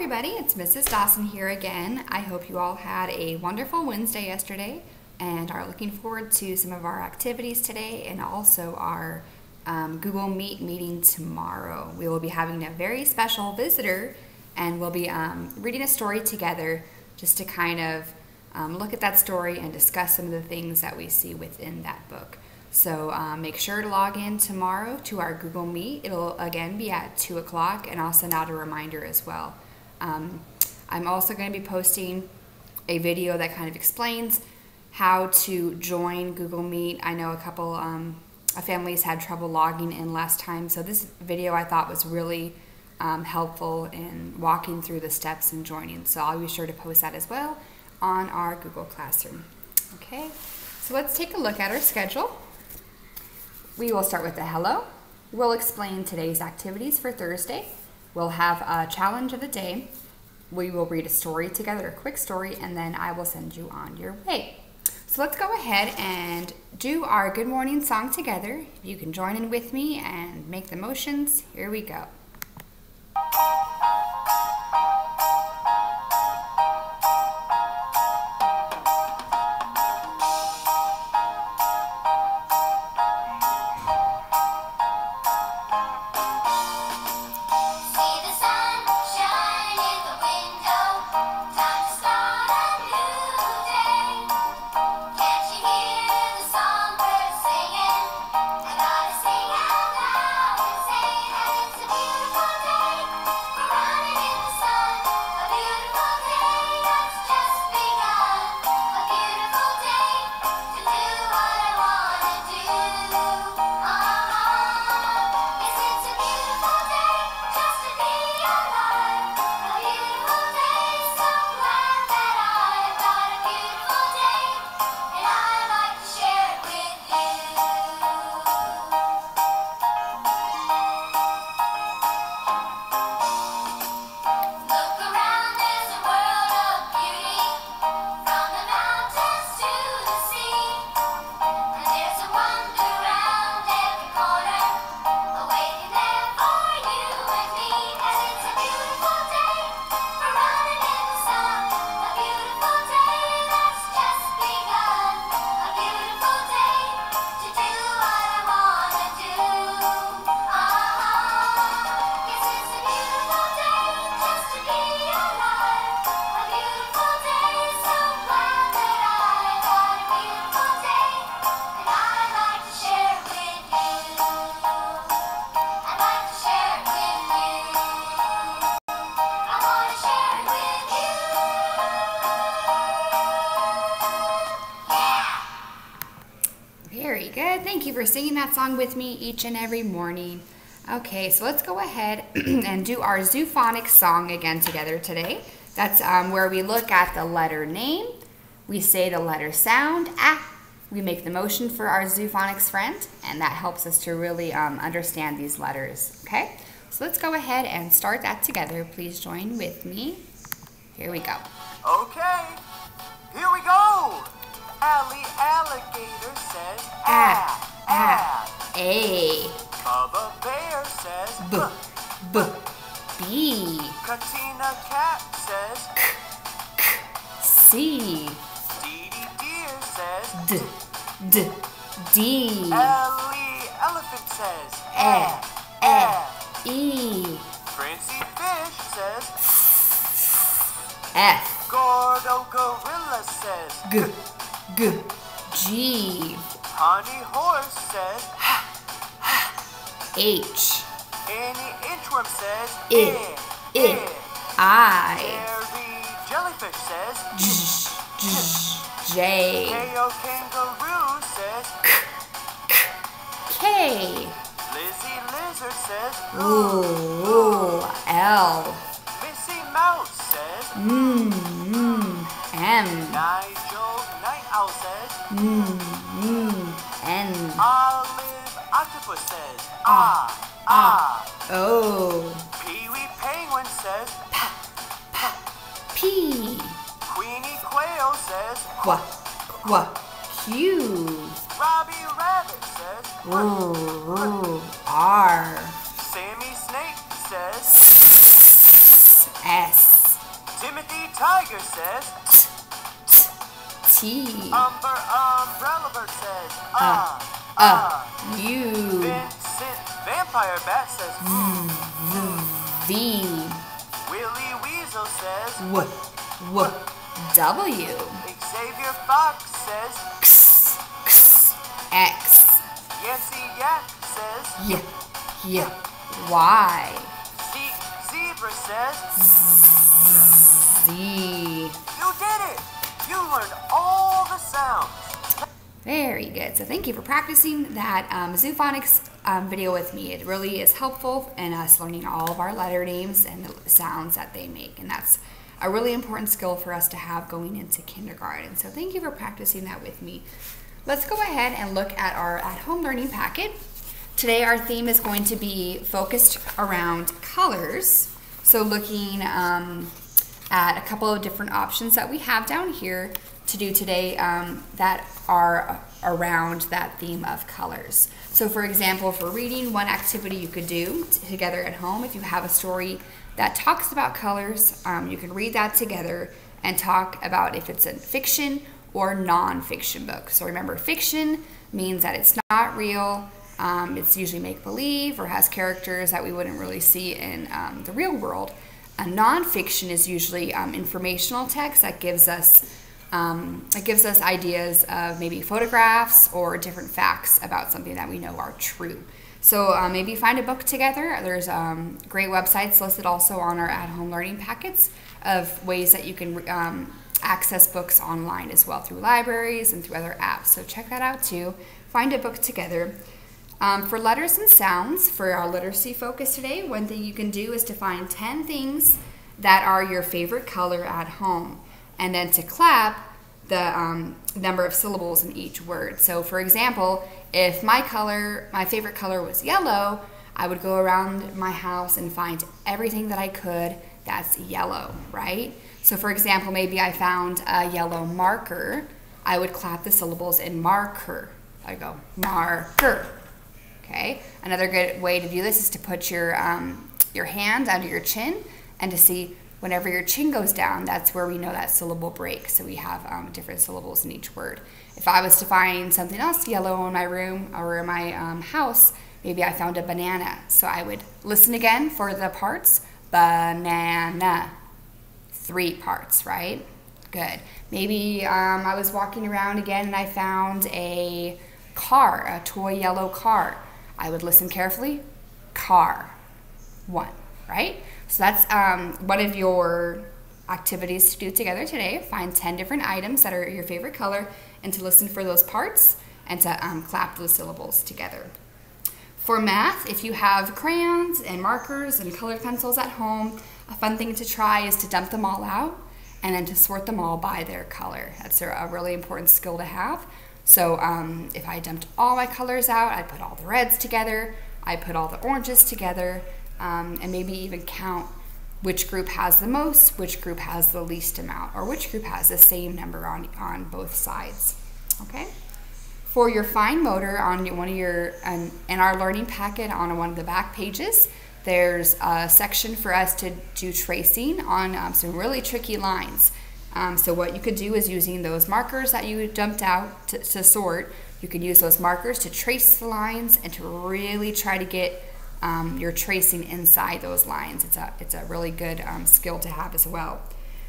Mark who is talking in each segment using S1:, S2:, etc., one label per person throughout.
S1: everybody, it's Mrs. Dawson here again. I hope you all had a wonderful Wednesday yesterday and are looking forward to some of our activities today and also our um, Google Meet meeting tomorrow. We will be having a very special visitor and we'll be um, reading a story together just to kind of um, look at that story and discuss some of the things that we see within that book. So um, make sure to log in tomorrow to our Google Meet. It'll again be at 2 o'clock, and I'll send out a reminder as well. Um, I'm also going to be posting a video that kind of explains how to join Google Meet. I know a couple um, families had trouble logging in last time, so this video I thought was really um, helpful in walking through the steps and joining. So I'll be sure to post that as well on our Google Classroom. Okay, so let's take a look at our schedule. We will start with the hello. We'll explain today's activities for Thursday. We'll have a challenge of the day. We will read a story together, a quick story, and then I will send you on your way. So let's go ahead and do our good morning song together. You can join in with me and make the motions, here we go. You for singing that song with me each and every morning. Okay, so let's go ahead and do our zoophonics song again together today. That's um, where we look at the letter name, we say the letter sound, ah, we make the motion for our zoophonics friend, and that helps us to really um, understand these letters, okay? So let's go ahead and start that together. Please join with me. Here we go.
S2: Okay, here we go. Allie Alligator says
S1: Ah,
S2: ah, ah.
S1: A,
S2: Bubba Bear says
S1: B,
S2: b.
S1: B,
S2: Catina Cat says
S1: C,
S2: Dee Dee Deer says
S1: D, D, D,
S2: Ellie Elephant says
S1: E,
S2: ah,
S1: E,
S2: Frenzy Fish says
S1: F,
S2: Gordo Gorilla says
S1: G, G, G,
S2: Honey Horse says.
S1: H,
S2: Any Inchworm says
S1: I, I, I,
S2: Harry Jellyfish says
S1: J, J,
S2: Kale Kangaroo says
S1: K,
S2: Lizzie Lizard says
S1: Ooh, L,
S2: ah ah
S1: O,
S2: Pee-wee Penguin says
S1: P,
S2: Queenie Quail says
S1: Qu, Qu, Q,
S2: Robbie Rabbit says
S1: Ooh, ooh, R,
S2: Sammy Snake says
S1: S, Timothy
S2: tiger says.
S1: T.
S2: Umber, umbrella bird says. Ah,
S1: Uh,
S2: ah.
S1: U.
S2: Vincent vampire bat says.
S1: V.
S2: Willie weasel says.
S1: W. W. W.
S2: Xavier fox says.
S1: X. X. X.
S2: Yancy yak says.
S1: Y. Y. Y.
S2: Zeke zebra says.
S1: Z.
S2: You did it! You learned all the sounds.
S1: Very good. So thank you for practicing that um, Zoophonics um, video with me. It really is helpful in us learning all of our letter names and the sounds that they make. And that's a really important skill for us to have going into kindergarten. So thank you for practicing that with me. Let's go ahead and look at our at-home learning packet. Today our theme is going to be focused around colors. So looking um, at a couple of different options that we have down here to do today um, that are around that theme of colors. So for example, for reading, one activity you could do together at home, if you have a story that talks about colors, um, you can read that together and talk about if it's a fiction or non-fiction book. So remember, fiction means that it's not real, um, it's usually make-believe or has characters that we wouldn't really see in um, the real world. A nonfiction is usually um, informational text that gives us um, that gives us ideas of maybe photographs or different facts about something that we know are true. So uh, maybe find a book together. There's um, great websites listed also on our at-home learning packets of ways that you can um, access books online as well through libraries and through other apps. So check that out too. Find a book together. Um, for letters and sounds, for our literacy focus today, one thing you can do is to find 10 things that are your favorite color at home. And then to clap the um, number of syllables in each word. So for example, if my color, my favorite color was yellow, I would go around my house and find everything that I could that's yellow, right? So for example, maybe I found a yellow marker, I would clap the syllables in marker. I go marker. Okay. Another good way to do this is to put your um, your hand under your chin and to see whenever your chin goes down, that's where we know that syllable break. So we have um, different syllables in each word. If I was to find something else yellow in my room or in my um, house, maybe I found a banana. So I would listen again for the parts. Banana. Three parts, right? Good. Maybe um, I was walking around again and I found a car, a toy yellow car. I would listen carefully. Car. One, right? So that's um, one of your activities to do together today. Find 10 different items that are your favorite color and to listen for those parts and to um, clap those syllables together. For math, if you have crayons and markers and colored pencils at home, a fun thing to try is to dump them all out and then to sort them all by their color. That's a really important skill to have. So um, if I dumped all my colors out, I'd put all the reds together, I'd put all the oranges together, um, and maybe even count which group has the most, which group has the least amount, or which group has the same number on, on both sides. Okay? For your fine motor on one of your, um, in our learning packet on one of the back pages, there's a section for us to do tracing on um, some really tricky lines. Um, so what you could do is using those markers that you dumped out to, to, sort, you can use those markers to trace the lines and to really try to get um, your tracing inside those lines. It's a, it's a really good um, skill to have as well.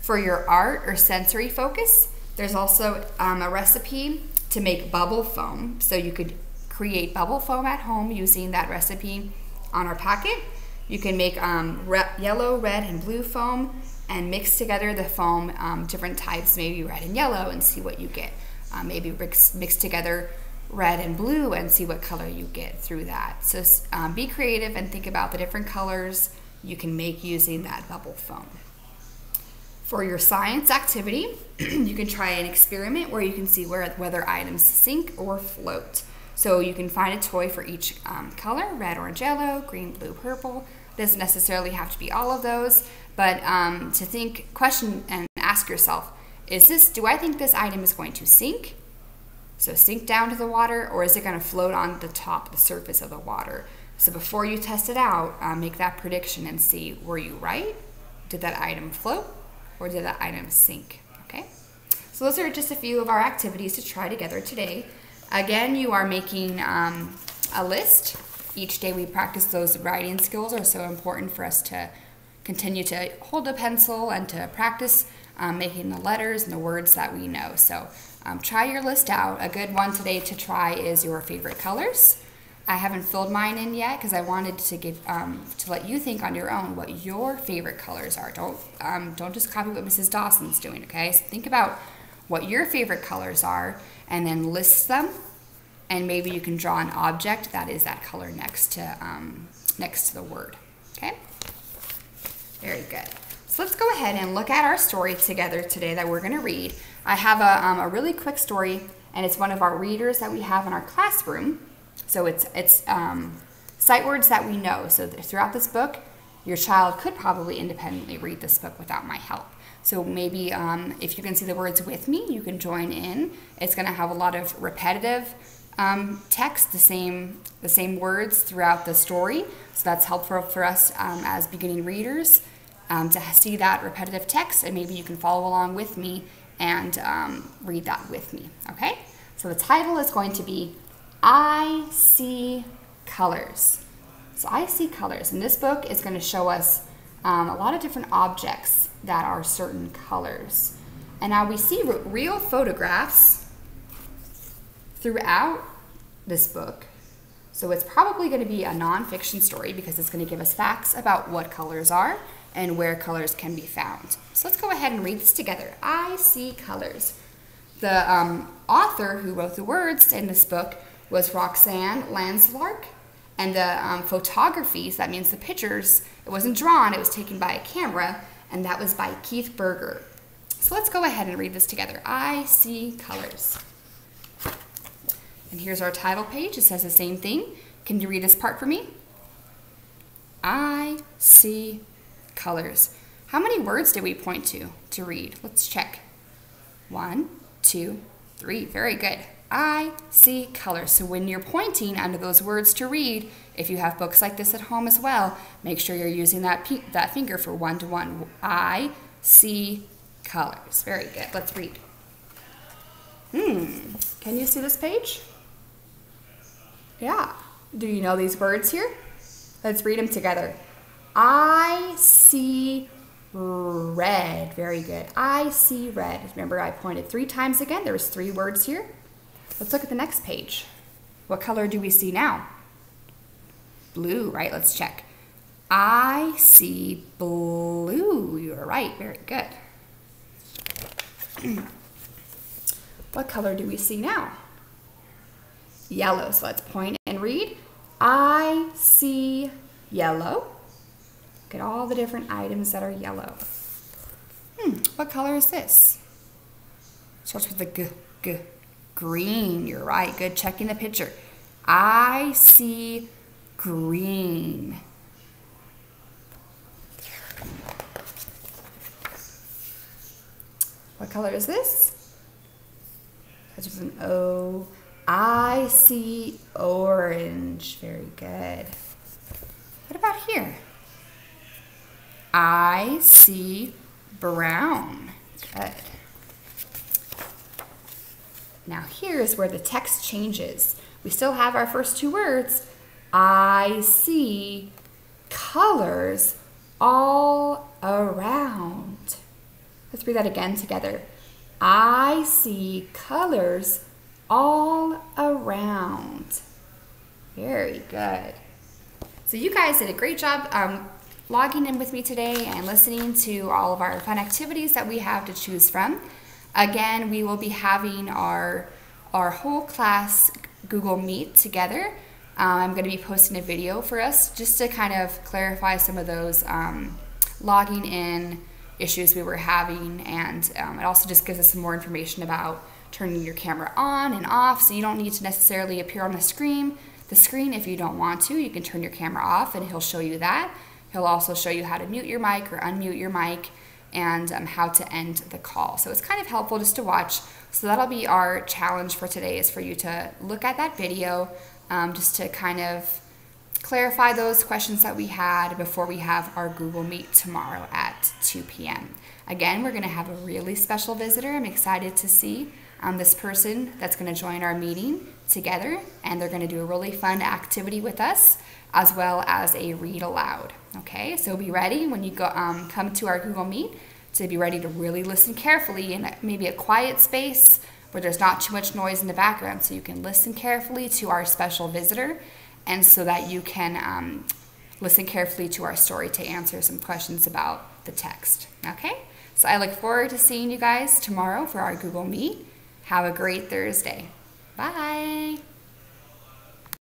S1: For your art or sensory focus, there's also um, a recipe to make bubble foam. So you could create bubble foam at home using that recipe on our packet. You can make um, re yellow, red, and blue foam and mix together the foam, um, different types, maybe red and yellow, and see what you get. Uh, maybe mix, mix together red and blue and see what color you get through that. So um, be creative and think about the different colors you can make using that bubble foam. For your science activity, you can try an experiment where you can see where, whether items sink or float. So you can find a toy for each um, color, red, orange, yellow, green, blue, purple. Doesn't necessarily have to be all of those, but um, to think, question, and ask yourself, is this, do I think this item is going to sink? So sink down to the water, or is it going to float on the top, the surface of the water? So before you test it out, uh, make that prediction and see, were you right? Did that item float? or did that item sink? Okay. So those are just a few of our activities to try together today. Again, you are making um, a list. Each day we practice those writing skills are so important for us to continue to hold a pencil and to practice um, making the letters and the words that we know. So um, try your list out. A good one today to try is your favorite colors. I haven't filled mine in yet because I wanted to give um, to let you think on your own what your favorite colors are. Don't um, don't just copy what Mrs. Dawson's doing. Okay, so think about what your favorite colors are and then list them. And maybe you can draw an object that is that color next to um, next to the word. Okay, very good. So let's go ahead and look at our story together today that we're going to read. I have a, um, a really quick story, and it's one of our readers that we have in our classroom. So it's it's um, sight words that we know. So throughout this book, your child could probably independently read this book without my help. So maybe um, if you can see the words with me, you can join in. It's going to have a lot of repetitive um, text, the same the same words throughout the story. So that's helpful for us um, as beginning readers um, to see that repetitive text, and maybe you can follow along with me and um, read that with me. Okay. So the title is going to be I see colors. So I see colors, and this book is going to show us um, a lot of different objects that are certain colors. And now we see real photographs throughout this book. So it's probably going to be a nonfiction story because it's going to give us facts about what colors are and where colors can be found. So let's go ahead and read this together. I see colors. The um, author who wrote the words in this book was Rozanne Lanczak. And the um, photographies, that means the pictures, it wasn't drawn, it was taken by a camera, and that was by Keith Berger. So let's go ahead and read this together. I see colors. And here's our title page. It says the same thing. Can you read this part for me? I see colors. How many words did we point to to read? Let's check. One, two, three. Very good. I see colors. So when you're pointing under those words to read, if you have books like this at home as well, make sure you're using that, that finger for one to one. I see colors. Very good. Let's read. Hmm. Can you see this page? Yeah. Do you know these words here? Let's read them together. I see red. Very good. I see red. Remember I pointed three times again. There was three words here. Let's look at the next page. What color do we see now? Blue, right? Let's check. I see blue. You're right. Very good. what color do we see now? Yellow. So let's point and read. I see yellow. Look at all the different items that are yellow. Hmm, what color is this? Starts with the g, g, Green, you're right. Good checking the picture. I see green. What color is this? That's an O. I see orange. Very good. What about here? I see brown. Good. Now here is where the text changes. We still have our first two words. I see colors all around. Let's read that again together. I see colors all around. Very good. So you guys did a great job um, logging in with me today and listening to all of our fun activities that we have to choose from. Again, we will be having our, our whole class Google Meet together. Um, I'm going to be posting a video for us just to kind of clarify some of those um, logging in issues we were having, and um, it also just gives us some more information about turning your camera on and off so you don't need to necessarily appear on the screen. The screen, if you don't want to, you can turn your camera off and he'll show you that. He'll also show you how to mute your mic or unmute your mic and um, how to end the call. So it's kind of helpful just to watch. So that'll be our challenge for today is for you to look at that video um, just to kind of clarify those questions that we had before we have our Google Meet tomorrow at 2 p.m. Again, we're going to have a really special visitor. I'm excited to see um, this person that's going to join our meeting together, and they're going to do a really fun activity with us as well as a read aloud. Okay, so be ready when you go um, come to our Google Meet to be ready to really listen carefully in maybe a quiet space where there's not too much noise in the background, so you can listen carefully to our special visitor, and so that you can um, listen carefully to our story to answer some questions about the text. Okay, so I look forward to seeing you guys tomorrow for our Google Meet. Have a great Thursday. Bye.